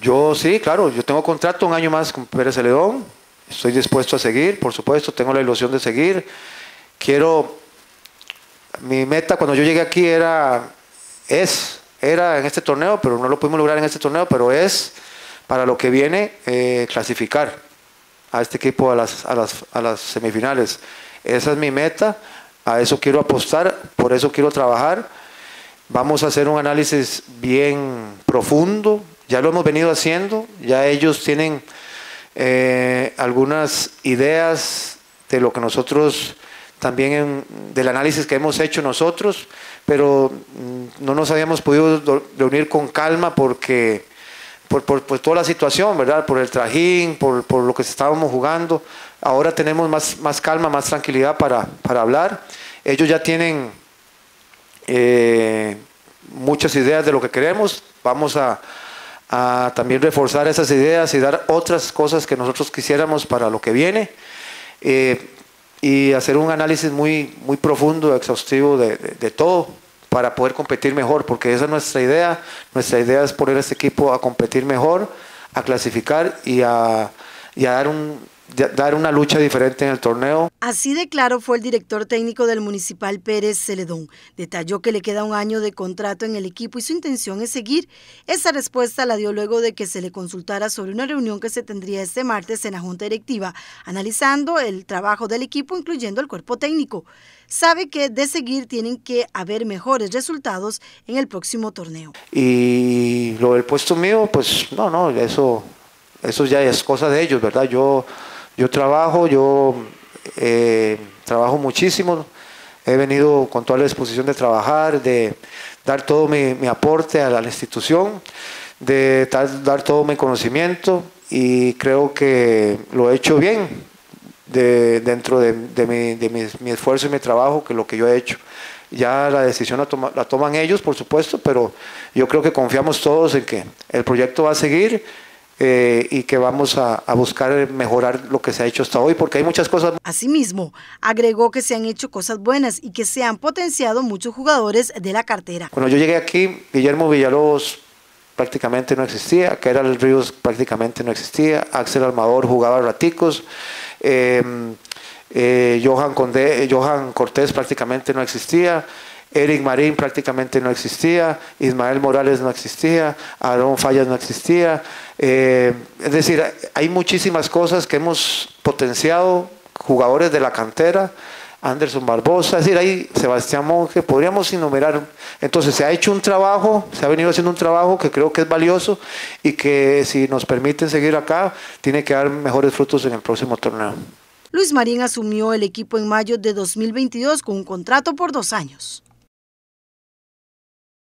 Yo sí, claro, yo tengo contrato un año más con Pérez Celedón, estoy dispuesto a seguir, por supuesto, tengo la ilusión de seguir. Quiero, mi meta cuando yo llegué aquí era, es, era en este torneo, pero no lo pudimos lograr en este torneo, pero es para lo que viene eh, clasificar a este equipo a las, a, las, a las semifinales. Esa es mi meta, a eso quiero apostar, por eso quiero trabajar. Vamos a hacer un análisis bien profundo, ya lo hemos venido haciendo, ya ellos tienen eh, algunas ideas de lo que nosotros también del análisis que hemos hecho nosotros, pero mm, no nos habíamos podido reunir con calma porque por, toda la situación, ¿verdad? Por el trajín, por, lo que estábamos jugando. Ahora tenemos más, más calma, más tranquilidad para, hablar. Ellos ya tienen eh, muchas ideas de lo que queremos. Vamos a, a también reforzar esas ideas y dar otras cosas que nosotros quisiéramos para lo que viene eh, y hacer un análisis muy, muy profundo, exhaustivo de, de, todo para poder competir mejor, porque esa es nuestra idea. Nuestra idea es poner a este equipo a competir mejor, a clasificar y a, y a dar un, dar una lucha diferente en el torneo. Así de claro fue el director técnico del Municipal Pérez Celedón. Detalló que le queda un año de contrato en el equipo y su intención es seguir. Esa respuesta la dio luego de que se le consultara sobre una reunión que se tendría este martes en la Junta Directiva, analizando el trabajo del equipo, incluyendo el cuerpo técnico. Sabe que de seguir tienen que haber mejores resultados en el próximo torneo. Y lo del puesto mío, pues no, no, eso, eso ya es cosa de ellos, ¿verdad? Yo yo trabajo, yo eh, trabajo muchísimo, he venido con toda la disposición de trabajar, de dar todo mi, aporte a la, institución, de dar, todo mi conocimiento y creo que lo he hecho bien dentro de, mi, esfuerzo y mi trabajo, que lo que yo he hecho. Ya la decisión la toman ellos, por supuesto, pero yo creo que confiamos todos en que el proyecto va a seguir eh, y que vamos a, buscar mejorar lo que se ha hecho hasta hoy, porque hay muchas cosas. Asimismo, agregó que se han hecho cosas buenas y que se han potenciado muchos jugadores de la cartera. Cuando yo llegué aquí, Guillermo Villalobos prácticamente no existía, que era el Ríos prácticamente no existía, Axel Almador jugaba raticos, em, eh, Johan, Conde, Johan Cortés prácticamente no existía, Eric Marín prácticamente no existía, Ismael Morales no existía, Aarón Fallas no existía. Eh, es decir, hay muchísimas cosas que hemos potenciado, jugadores de la cantera, Anderson Barbosa, es decir, hay Sebastián Monge, podríamos enumerar. Entonces se ha hecho un trabajo, se ha venido haciendo un trabajo que creo que es valioso y que si nos permiten seguir acá, tiene que dar mejores frutos en el próximo torneo. Luis Marín asumió el equipo en mayo de 2022 con un contrato por dos años.